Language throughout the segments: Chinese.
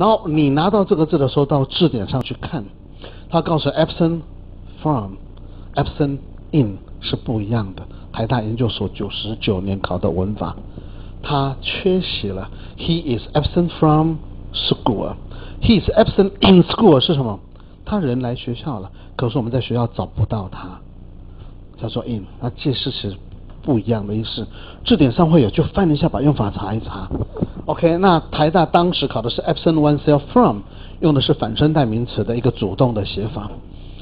然后你拿到这个字的时候，到字典上去看，它告诉 absent from、absent in 是不一样的。台大研究所九十九年考的文法，他缺席了。He is absent from school. He is absent in school 是什么？他人来学校了，可是我们在学校找不到他，叫做 in。那这是其实不一样的意思。字典上会有，就翻一下，把用法查一查。OK，那台大当时考的是 absent oneself from，用的是反身代名词的一个主动的写法。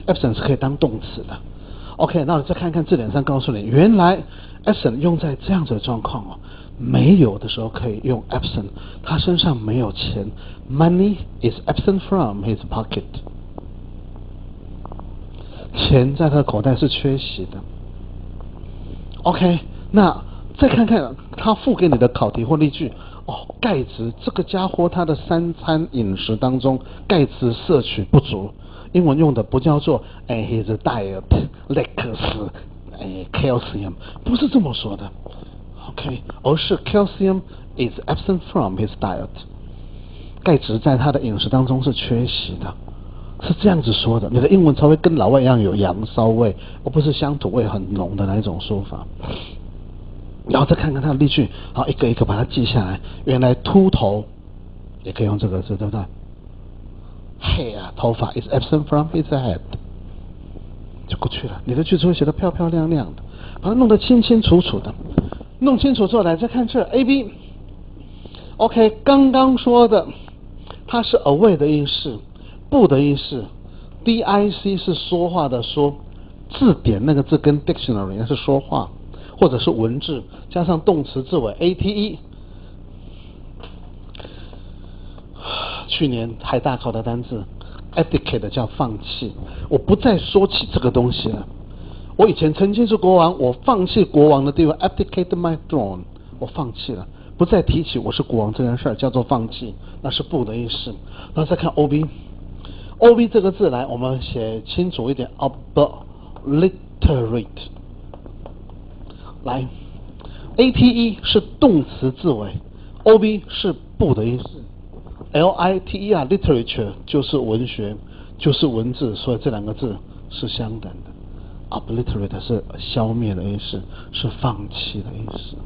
absent 是可以当动词的。OK，那我再看看字典上告诉你，原来 absent 用在这样子的状况哦，没有的时候可以用 absent，他身上没有钱，money is absent from his pocket，钱在他的口袋是缺席的。OK，那再看看他付给你的考题或例句，哦，钙质这个家伙他的三餐饮食当中钙质摄取不足。英文用的不叫做哎，his diet lacks calcium，不是这么说的，OK，而是 calcium is absent from his diet，钙质在他的饮食当中是缺席的，是这样子说的。你的英文才会跟老外一样有羊骚味，而不是乡土味很浓的那一种说法。然后再看看它的例句，好，一个一个把它记下来。原来秃头也可以用这个字，对不对？hair 头发 is absent from his head，就过去了。你的句子会写得漂漂亮亮的，把它弄得清清楚楚的。弄清楚之后，来再看这 A B。OK，刚刚说的，它是 away 的意思，不的意思。D I C 是说话的说，字典那个字跟 dictionary 是说话，或者是文字加上动词字尾 A T E。去年海大考的单字，abdicate 叫放弃。我不再说起这个东西了。我以前曾经是国王，我放弃国王的地位，abdicate my throne，我放弃了，不再提起我是国王这件事儿，叫做放弃，那是不的意思。然后再看 ob，ob 这个字来，我们写清楚一点，obliterate。来，A P E 是动词字尾，ob 是不的意思。L I T E R literature 就是文学，就是文字，所以这两个字是相等的。Obliterate 是消灭的意思，是放弃的意思。